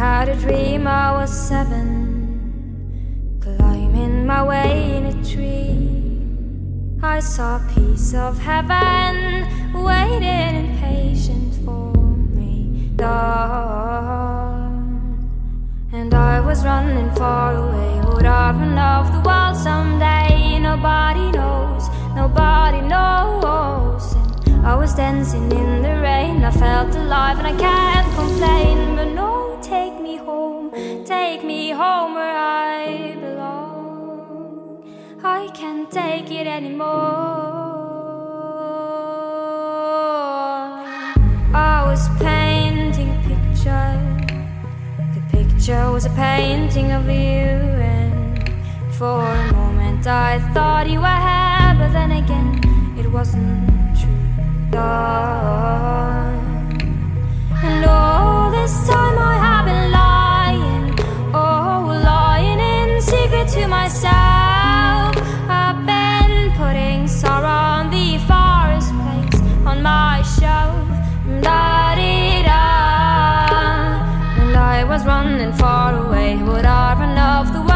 had a dream I was seven, climbing my way in a tree. I saw a piece of heaven waiting impatient for me. And I was running far away, would I run off the world someday? Nobody knows, nobody knows. And I was dancing in the rain, I felt alive and I can't complain. But no, take me home, take me home where I belong. I can't take it anymore. I was painting a picture. The picture was a painting of you, and for a moment I thought you were here, but then again it wasn't true. And to myself. I've been putting sorrow on the forest place on my shelf. Da-dee-da. And I was running far away. Would I run off the